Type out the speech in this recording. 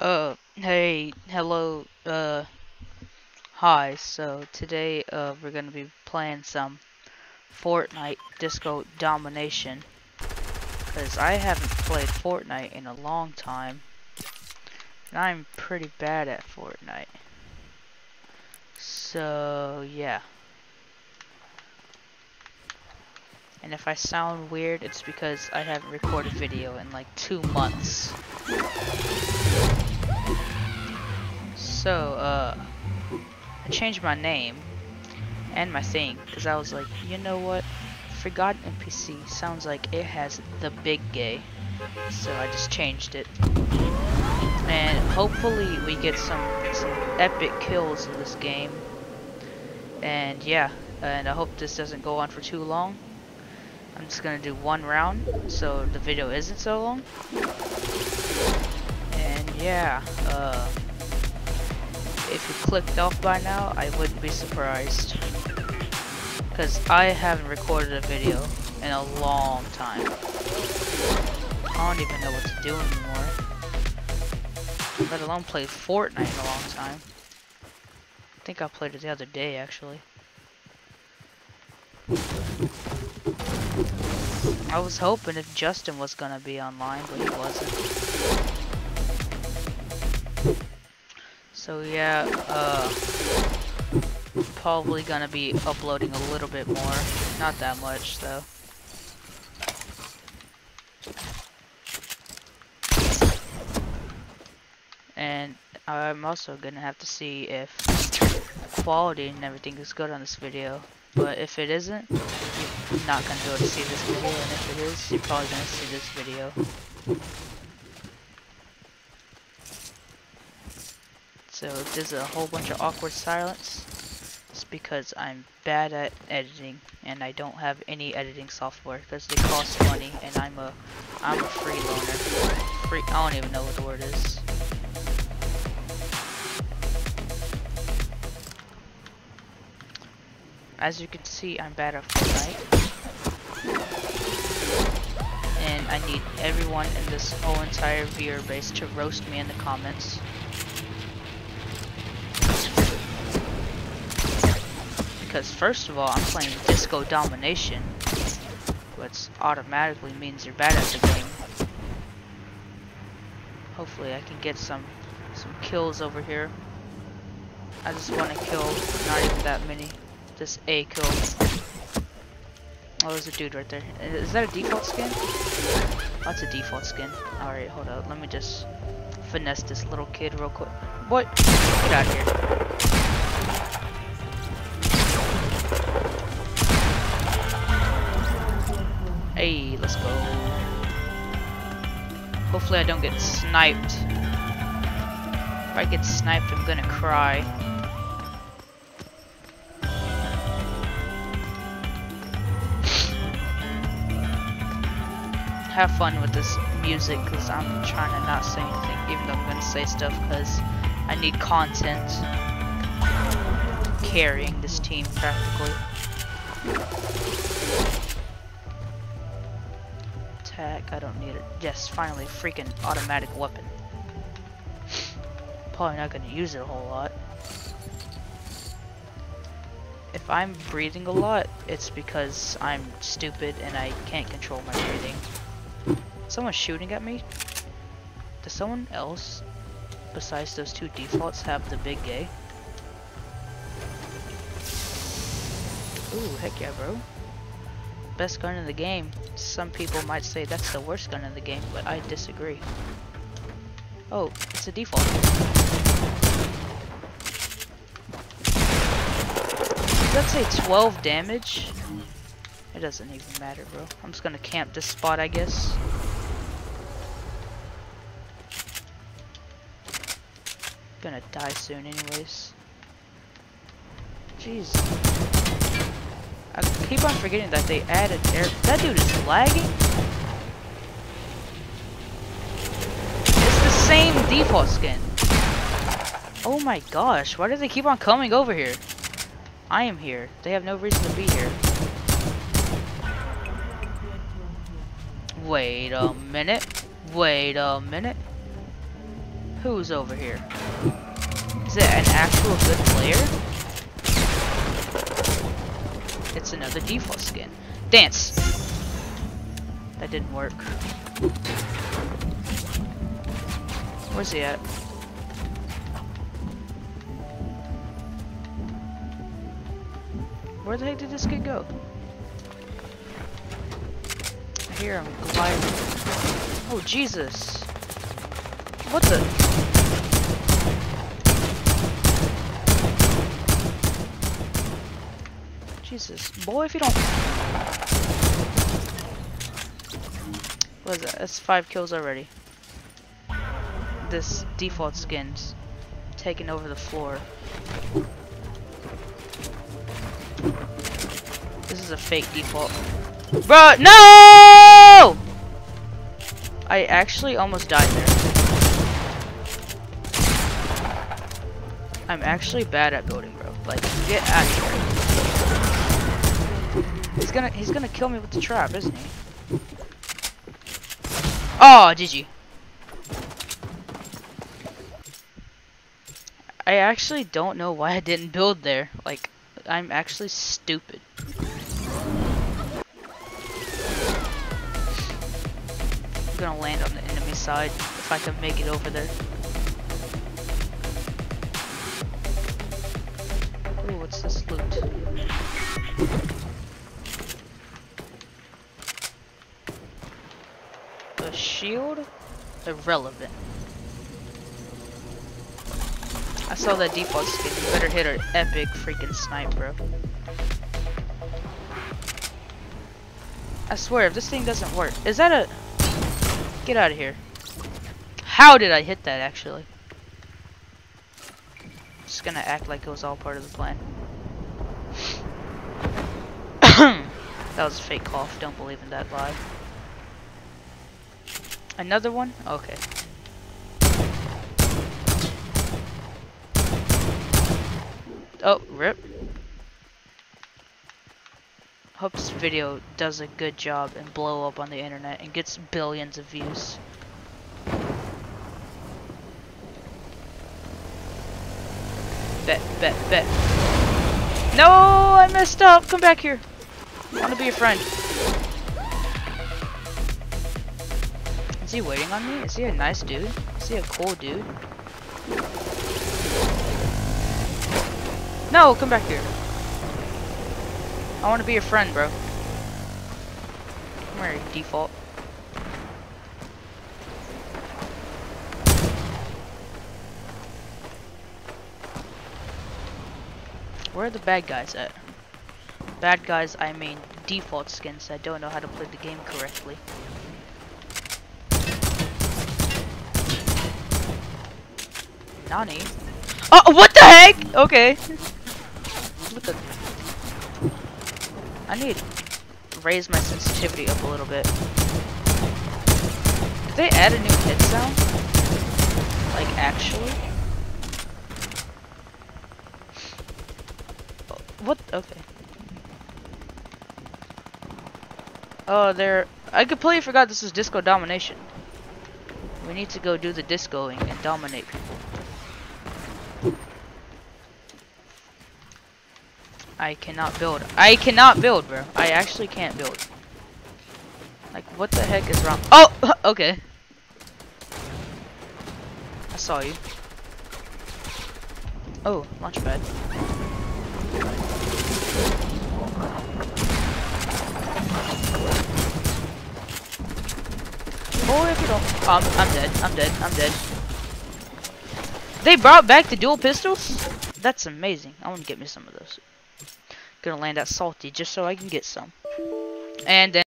Uh, hey, hello, uh, hi, so today, uh, we're gonna be playing some Fortnite Disco Domination. Because I haven't played Fortnite in a long time. And I'm pretty bad at Fortnite. So, yeah. And if I sound weird, it's because I haven't recorded video in like two months. So, uh, I changed my name and my thing because I was like, you know what? Forgotten NPC sounds like it has the big gay. So I just changed it. And hopefully we get some, some epic kills in this game. And yeah, and I hope this doesn't go on for too long. I'm just gonna do one round so the video isn't so long. And yeah, uh, if you clicked off by now, I wouldn't be surprised. Because I haven't recorded a video in a long time. I don't even know what to do anymore. Let alone play Fortnite in a long time. I think I played it the other day, actually. I was hoping if Justin was gonna be online, but he wasn't. So yeah, uh, probably gonna be uploading a little bit more. Not that much though. And I'm also gonna have to see if quality and everything is good on this video. But if it isn't, you're not gonna be able to see this video, and if it is, you're probably gonna see this video. So if there's a whole bunch of awkward silence, it's because I'm bad at editing and I don't have any editing software because they cost money and I'm a I'm a free loaner. Free I don't even know what the word is. As you can see, I'm bad at Fortnite. And I need everyone in this whole entire viewer base to roast me in the comments. Because first of all, I'm playing Disco Domination, which automatically means you're bad at the game. Hopefully I can get some some kills over here. I just want to kill, not even that many, just a kill. Oh, there's a dude right there. Is that a default skin? That's a default skin. Alright, hold up. Let me just finesse this little kid real quick. What? Get out of here. Hey, let's go. Hopefully I don't get sniped. If I get sniped, I'm gonna cry. Have fun with this music, because I'm trying to not say anything, even though I'm gonna say stuff, because I need content carrying this team practically. Attack. I don't need it. Yes, finally, freaking automatic weapon. Probably not gonna use it a whole lot. If I'm breathing a lot, it's because I'm stupid and I can't control my breathing. Someone's shooting at me? Does someone else, besides those two defaults, have the big gay? Ooh, heck yeah, bro best gun in the game. Some people might say that's the worst gun in the game, but I disagree. Oh, it's a default. Does that say 12 damage? It doesn't even matter, bro. I'm just gonna camp this spot, I guess. Gonna die soon anyways. Jeez. I keep on forgetting that they added air. That dude is lagging. It's the same default skin. Oh my gosh, why do they keep on coming over here? I am here. They have no reason to be here. Wait a minute. Wait a minute. Who's over here? Is it an actual good player? It's another default skin. Dance! That didn't work. Where's he at? Where the heck did this kid go? I hear him gliding. Oh, Jesus. What the? Jesus. Boy, if you don't... What is that? That's five kills already. This default skin's taking over the floor. This is a fake default. Bro, no! I actually almost died there. I'm actually bad at building, bro. Like, get out of here. He's gonna, he's gonna kill me with the trap, isn't he? Oh, GG. I actually don't know why I didn't build there. Like, I'm actually stupid. I'm gonna land on the enemy side if I can make it over there. Shield? Irrelevant. I saw that default skin. You better hit an epic freaking snipe, bro. I swear, if this thing doesn't work, is that a? Get out of here. How did I hit that actually? Just gonna act like it was all part of the plan. that was a fake cough. Don't believe in that lie. Another one? Okay. Oh, rip. Hope this video does a good job and blow up on the internet and gets billions of views. Bet, bet, bet. No, I messed up. Come back here. I want to be your friend. Is he waiting on me? Is he a nice dude? Is he a cool dude? No, come back here. I want to be your friend, bro. Come here, default. Where are the bad guys at? Bad guys, I mean default skins that don't know how to play the game correctly. Nani? Oh, what the heck? Okay. What the? I need to raise my sensitivity up a little bit. Did they add a new hit sound? Like, actually? What? Okay. Oh, there. I completely forgot this is disco domination. We need to go do the discoing and dominate people. I cannot build. I cannot build, bro. I actually can't build. Like, what the heck is wrong? Oh! okay. I saw you. Oh, launch pad. Oh, if you don't. Um, I'm dead. I'm dead. I'm dead. They brought back the dual pistols? That's amazing. I want to get me some of those. Gonna land at salty just so I can get some. And then